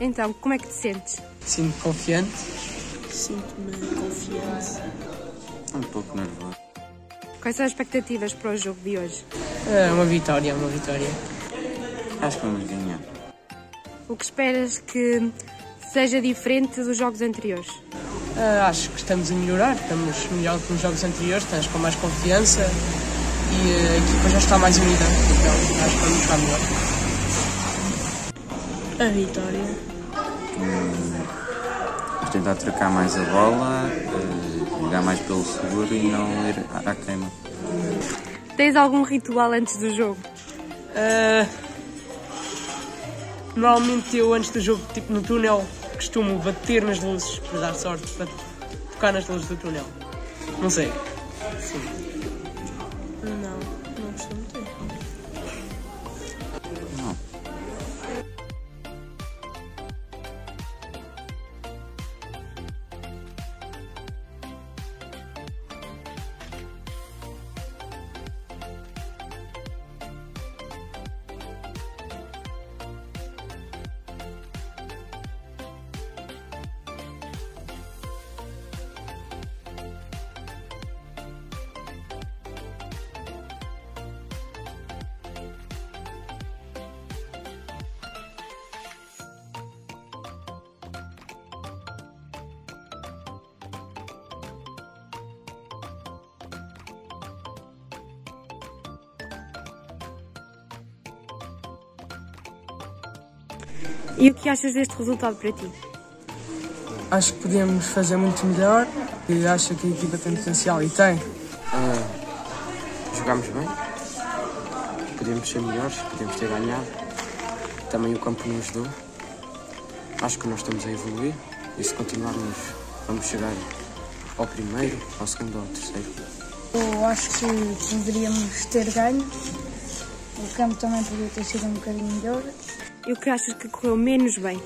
Então, como é que te sentes? Sinto confiante. Sinto-me confiante. Um pouco nervoso. Quais são as expectativas para o jogo de hoje? É uma vitória, uma vitória. Acho que vamos ganhar. O que esperas que seja diferente dos jogos anteriores? Ah, acho que estamos a melhorar, estamos melhor que nos jogos anteriores, estamos com mais confiança e ah, a equipa já está mais unida. Então acho que vamos jogar melhor. A vitória. Vamos tentar trocar mais a bola, eh, jogar mais pelo seguro e não ir à à queima. Tens algum ritual antes do jogo? Ah, normalmente eu antes do jogo, tipo no túnel, costumo bater nas luzes para dar sorte, para tocar nas luzes do túnel. Não sei. Sim. E o que achas deste resultado para ti? Acho que podemos fazer muito melhor e acho que a equipa tem potencial e tem. Jogámos bem, podíamos ser melhores, podíamos ter ganhado. Também o campo nos ajudou. Acho que nós estamos a evoluir e se continuarmos, vamos chegar ao primeiro, ao segundo ou ao terceiro. Eu acho que poderíamos ter ganho. O campo também podia ter sido um bocadinho melhor. E o que achas que correu menos bem?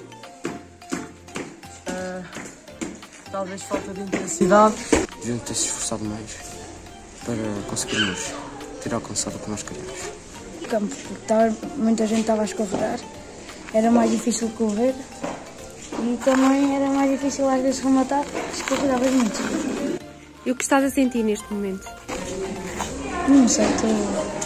Talvez falta de intensidade. Deviam ter se esforçado mais para conseguirmos ter alcançado o que nós queríamos. O campo, porque estava, muita gente estava a escorregar. Era mais difícil correr. E também era mais difícil às vezes rematar, escorregavas muito. E o que estás a sentir neste momento? Não sei, estou